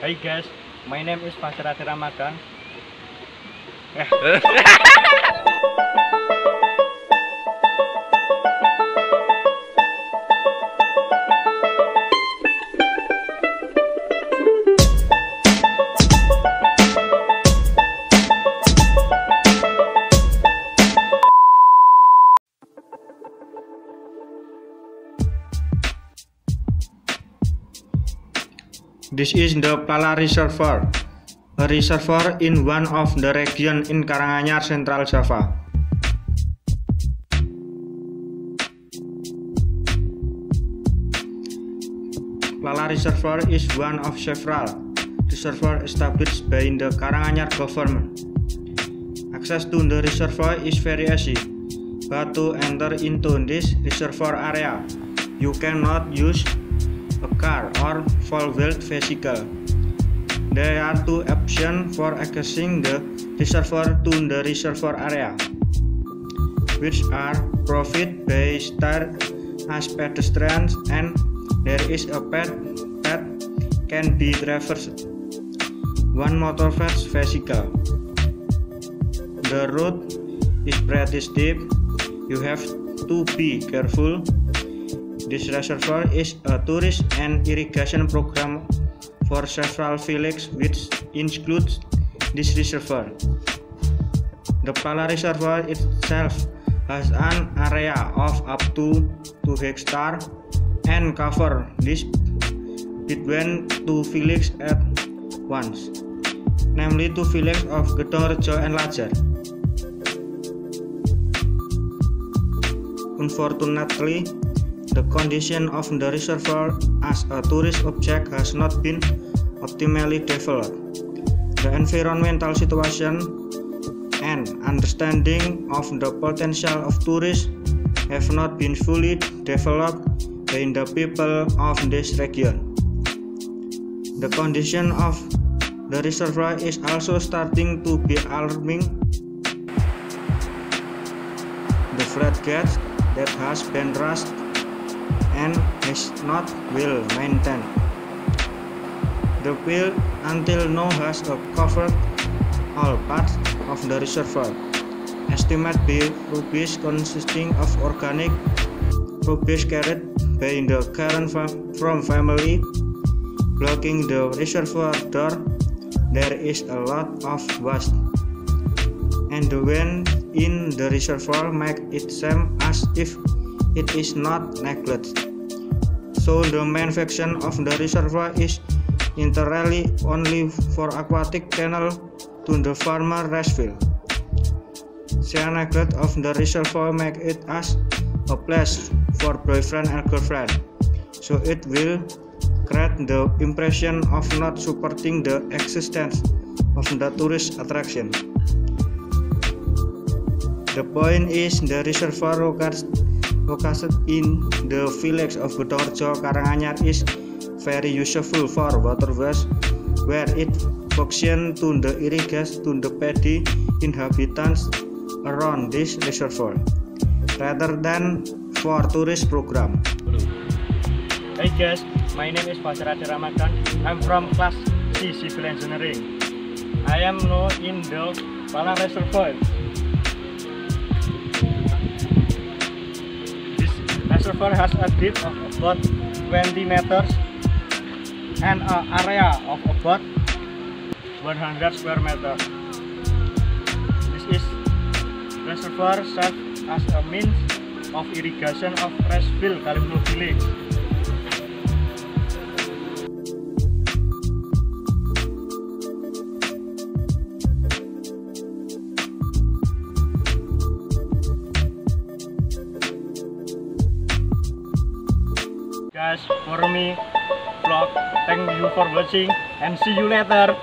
Hi guys, my name is Pasrati Ramadan. This is the Pala Reservoir, a reservoir in one of the region in Karanganyar, Central Java. Pala Reservoir is one of several reservoirs established by the Karanganyar government. Access to the reservoir is very easy, but to enter into this reservoir area, you cannot use a car or four-wheeled vehicle. There are two options for accessing the reservoir to the reservoir area, which are profit by star as pedestrians and there is a path that can be traversed. One motorized vehicle. The road is pretty steep. You have to be careful this reservoir is a tourist and irrigation program for several villages which includes this reservoir. The Pala Reservoir itself has an area of up to 2 hectares and cover this between two villages at once, namely two villages of Gedongrejo and Lajar. Unfortunately, the condition of the reservoir as a tourist object has not been optimally developed. The environmental situation and understanding of the potential of tourists have not been fully developed by the people of this region. The condition of the reservoir is also starting to be alarming. The floodgates that has been rushed and is not well maintained. The field until now has covered all parts of the reservoir. Estimate by rubbish consisting of organic rubbish carried by the current from family blocking the reservoir door. There is a lot of waste, and the wind in the reservoir makes it seem as if it is not neglected. So the main function of the reservoir is entirely only for aquatic canal to the farmer rice field. Neglect of the reservoir make it as a place for boyfriend and girlfriend. So it will create the impression of not supporting the existence of the tourist attraction. The point is the reservoir located in the village of Gedongrejo Karanganyar is very useful for waterways where it functions to the irrigation to the paddy inhabitants around this reservoir rather than for tourist program. Hi guys, my name is Pasrati Ramadan. I'm from class C Civil Engineering. I am now in the Pala Reservoir. Reservoir has a depth of about 20 meters and an area of about 100 square meter. This is reservoir serves as a means of irrigation of Resville, Kalimno village. Guys for me vlog thank you for watching and see you later